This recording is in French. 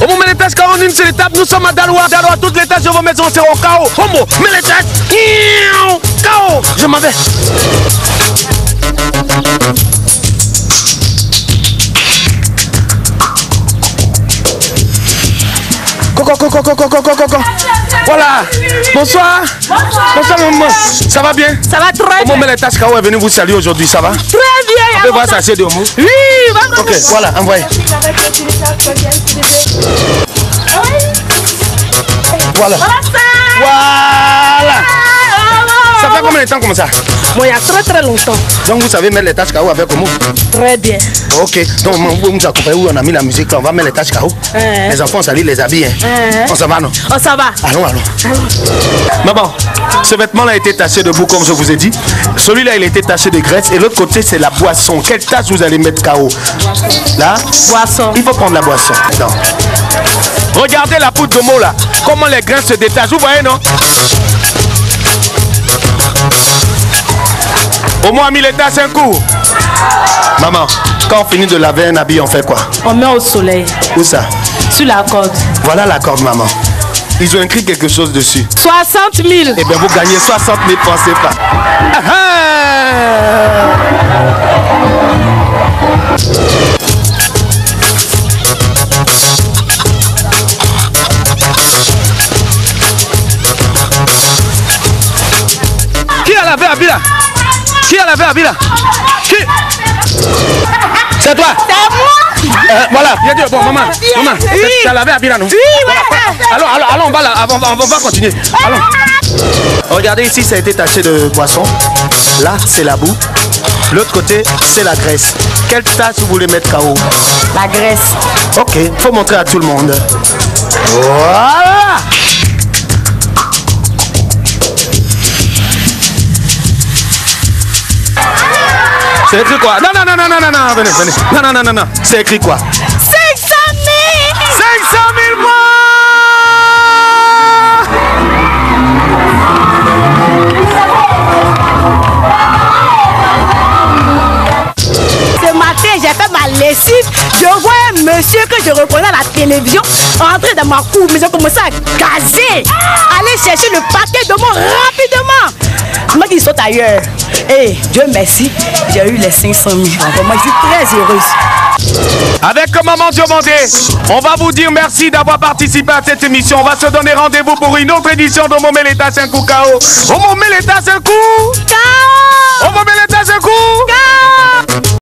Au moment l'étage 41, c'est. Nous sommes à Daloa. Daloa, toutes les tâches de vos maisons seront KO. Homo, mais l'étage. KO. Je m'en vais. Voilà. Bonsoir. Bonsoir, maman. Ça va bien? Ça va très bien. moment l'étage KO est venu vous saluer aujourd'hui, ça va? Très bien. On peut voir ça, c'est de mots. Oui, va Ok, voilà, envoyez. Voilà. Voilà. Ça fait combien de temps comme ça Bon, il y a très très longtemps. Donc vous savez mettre les tâches KO avec comment Très bien. Ok, donc on vous nous accompagner où on a mis la musique là, on va mettre les tâches KO. Hein. Les enfants, ça lit les habits. Hein. Hein. On s'en va, non Oh, ça va. Allons, allons. Maman, ce vêtement-là a été taché de boue, comme je vous ai dit. Celui-là, il a été taché de graisse. Et l'autre côté, c'est la boisson. Quelle tasse vous allez mettre KO Là Boisson. Il faut prendre la boisson. Non. Regardez la poudre de mots là. Comment les grains se détachent. Vous voyez, non Au moins, mis les tasses un coup. Maman, quand on finit de laver un habit, on fait quoi? On met au soleil. Où ça? Sur la corde. Voilà la corde, maman. Ils ont écrit quelque chose dessus. 60 000. Eh bien, vous gagnez 60 000 francs CFA. Ah ah. Qui a lavé Abi là? Qui a lavé Abi là Qui C'est toi C'est moi. Euh, Voilà, viens dire, bon, maman, maman, Oui. tu as lavé Abi là, non Oui, ouais. Allons, allons, allons, on va, là, on va, on va continuer. Allons. Regardez ici, ça a été taché de poisson. Là, c'est la boue. L'autre côté, c'est la graisse. Quelle tasse vous voulez mettre KO La graisse. Ok, faut montrer à tout le monde. Voilà C'est écrit quoi? Non, non, non, non, non, non, non, venez, venez. Non, non, non, non, non. C'est écrit quoi? 500 000. 500 000 mois Ce matin, j'ai fait ma lessive. Je vois un monsieur que je reconnais à la télévision entrer dans ma cour. Mais j'ai commencé à gazer. Aller chercher le Moi qui saute ailleurs. Et Dieu merci, j'ai eu les 500 000 francs. Moi, je suis très heureuse. Avec Maman Diomandé, on va vous dire merci d'avoir participé à cette émission. On va se donner rendez-vous pour une autre édition de Momé l'État 5 coup KO. Au Momé l'État 5 coup Ciao Au Momé l'État 5 coup